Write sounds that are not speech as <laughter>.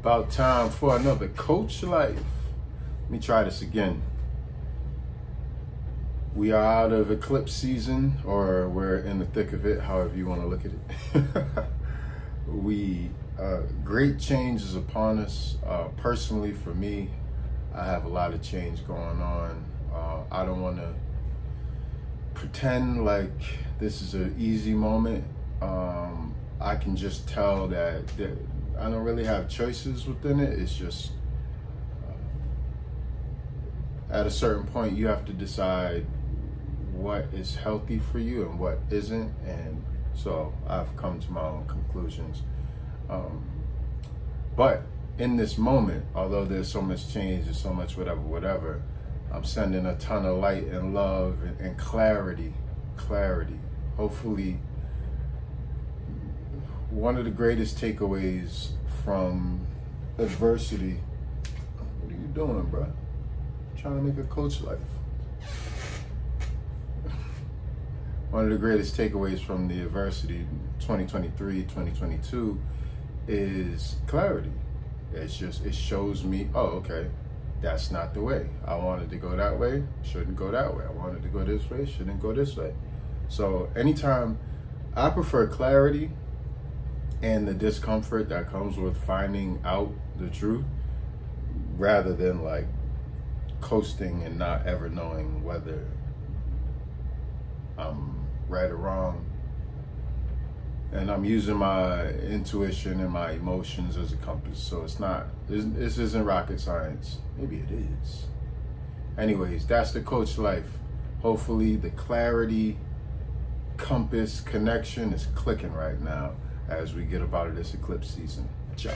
About time for another coach life. Let me try this again. We are out of eclipse season, or we're in the thick of it, however you want to look at it. <laughs> we uh, great change is upon us. Uh, personally, for me, I have a lot of change going on. Uh, I don't want to pretend like this is an easy moment. Um, I can just tell that, that, I don't really have choices within it. It's just uh, at a certain point, you have to decide what is healthy for you and what isn't. And so I've come to my own conclusions. Um, but in this moment, although there's so much change and so much whatever, whatever, I'm sending a ton of light and love and, and clarity, clarity. Hopefully, one of the greatest takeaways from adversity. What are you doing, bro? trying to make a coach life. <laughs> one of the greatest takeaways from the adversity 2023 2022 is clarity it's just it shows me oh okay that's not the way i wanted to go that way shouldn't go that way i wanted to go this way shouldn't go this way so anytime i prefer clarity and the discomfort that comes with finding out the truth rather than like coasting and not ever knowing whether I'm right or wrong. And I'm using my intuition and my emotions as a compass. So it's not, this isn't rocket science. Maybe it is. Anyways, that's the coach life. Hopefully, the clarity, compass, connection is clicking right now as we get about this eclipse season. Ciao.